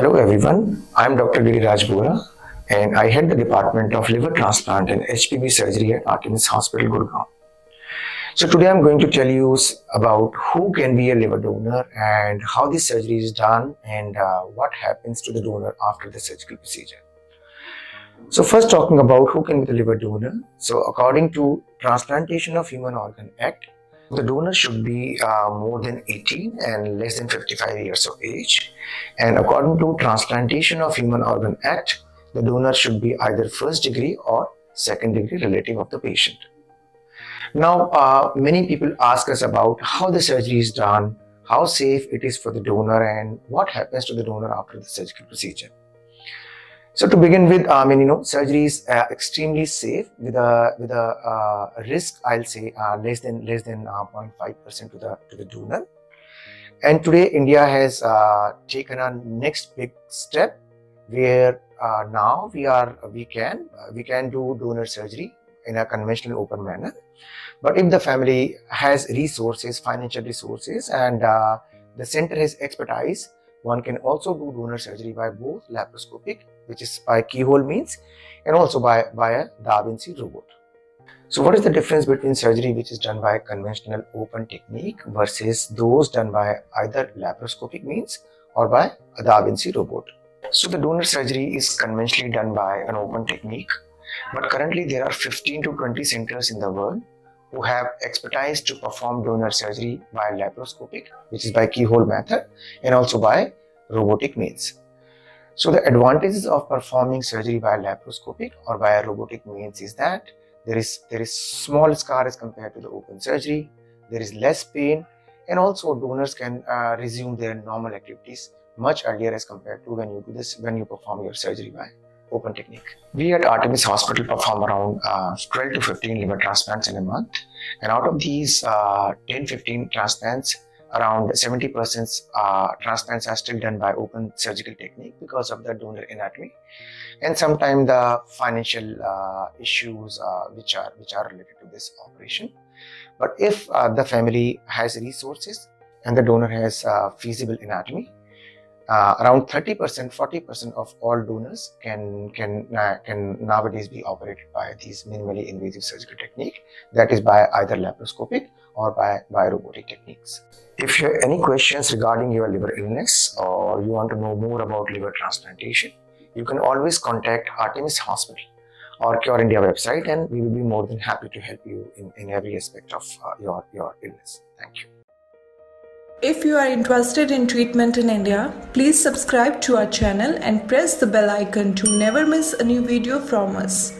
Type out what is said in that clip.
Hello everyone, I am Dr. Giriraj Bora and I head the Department of Liver Transplant and HPB Surgery at Artemis Hospital, Gurgaon. So today I'm going to tell you about who can be a liver donor and how this surgery is done and uh, what happens to the donor after the surgical procedure. So first talking about who can be the liver donor. So according to Transplantation of Human Organ Act, the donor should be uh, more than 18 and less than 55 years of age. And according to Transplantation of Human Organ Act, the donor should be either first degree or second degree relative of the patient. Now, uh, many people ask us about how the surgery is done, how safe it is for the donor and what happens to the donor after the surgical procedure. So to begin with, I mean, you know, surgery is uh, extremely safe with a with a uh, risk, I'll say, uh, less than less than 0.5 percent to the to the donor. And today, India has uh, taken a next big step where uh, now we are we can uh, we can do donor surgery in a conventional open manner. But if the family has resources, financial resources, and the center has expertise, one can also do donor surgery by both laparoscopic, which is by keyhole means, and also by, by a Da Vinci robot. So what is the difference between surgery which is done by conventional open technique versus those done by either laparoscopic means or by a Da Vinci robot? So the donor surgery is conventionally done by an open technique, but currently there are 15 to 20 centers in the world who have expertise to perform donor surgery by laparoscopic, which is by keyhole method, and also by robotic means. So the advantages of performing surgery by laparoscopic or by robotic means is that there is there is small scar as compared to the open surgery, there is less pain, and also donors can uh, resume their normal activities much earlier as compared to when you do this when you perform your surgery by open technique. We at Artemis Hospital perform around uh, 12 to 15 liver transplants in a month. And out of these uh, 10 15 transplants, around 70% uh, transplants are still done by open surgical technique because of the donor anatomy. And sometimes the financial uh, issues uh, which, are, which are related to this operation. But if uh, the family has resources and the donor has feasible anatomy, uh, around 30%, 40% of all donors can, can, uh, can nowadays be operated by these minimally invasive surgical technique that is by either laparoscopic or by, by robotic techniques. If you have any questions regarding your liver illness or you want to know more about liver transplantation, you can always contact Artemis Hospital or Cure India website and we will be more than happy to help you in, in every aspect of uh, your, your illness. Thank you. If you are interested in treatment in India, please subscribe to our channel and press the bell icon to never miss a new video from us.